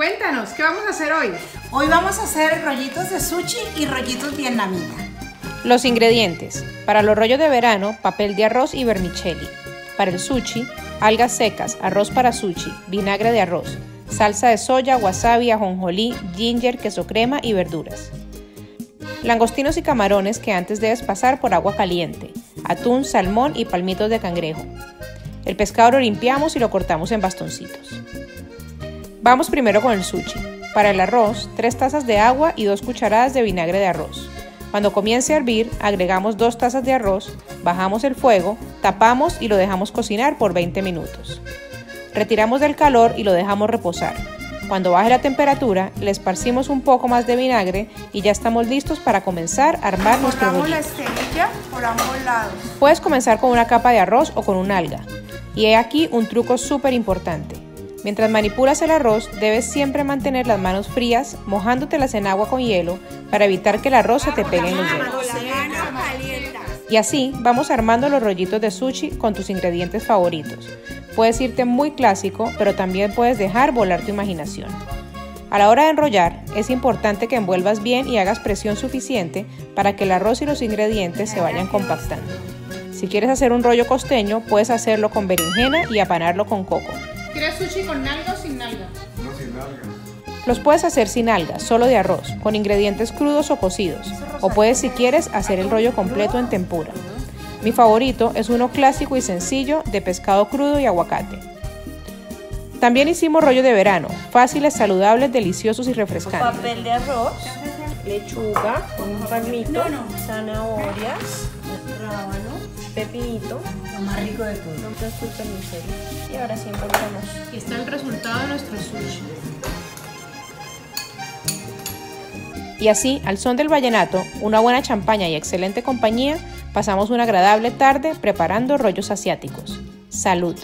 Cuéntanos, ¿qué vamos a hacer hoy? Hoy vamos a hacer rollitos de sushi y rollitos vietnamita. Los ingredientes. Para los rollos de verano, papel de arroz y vermicelli. Para el sushi, algas secas, arroz para sushi, vinagre de arroz, salsa de soya, wasabi, ajonjolí, ginger, queso crema y verduras. Langostinos y camarones que antes debes pasar por agua caliente, atún, salmón y palmitos de cangrejo. El pescado lo limpiamos y lo cortamos en bastoncitos. Vamos primero con el sushi. Para el arroz, 3 tazas de agua y 2 cucharadas de vinagre de arroz. Cuando comience a hervir, agregamos 2 tazas de arroz, bajamos el fuego, tapamos y lo dejamos cocinar por 20 minutos. Retiramos del calor y lo dejamos reposar. Cuando baje la temperatura, le esparcimos un poco más de vinagre y ya estamos listos para comenzar a armar nuestro Cortamos la esterilla por ambos lados. Puedes comenzar con una capa de arroz o con un alga. Y he aquí un truco súper importante. Mientras manipulas el arroz, debes siempre mantener las manos frías, mojándotelas en agua con hielo para evitar que el arroz se te pegue en los dedos. Y así vamos armando los rollitos de sushi con tus ingredientes favoritos. Puedes irte muy clásico, pero también puedes dejar volar tu imaginación. A la hora de enrollar, es importante que envuelvas bien y hagas presión suficiente para que el arroz y los ingredientes se vayan compactando. Si quieres hacer un rollo costeño, puedes hacerlo con berenjena y apanarlo con coco. ¿Quieres sushi con nalga o sin nalga? Los puedes hacer sin algas, solo de arroz, con ingredientes crudos o cocidos, o puedes si quieres hacer el rollo completo en tempura. Mi favorito es uno clásico y sencillo de pescado crudo y aguacate. También hicimos rollo de verano, fáciles, saludables, deliciosos y refrescantes. papel de arroz, lechuga, un palmito, zanahorias, rábano, pepinito. Lo más rico de todo. Y ahora sí envolvemos. Aquí está el resultado de nuestro sushi. Y así, al son del vallenato, una buena champaña y excelente compañía, pasamos una agradable tarde preparando rollos asiáticos. ¡Salud!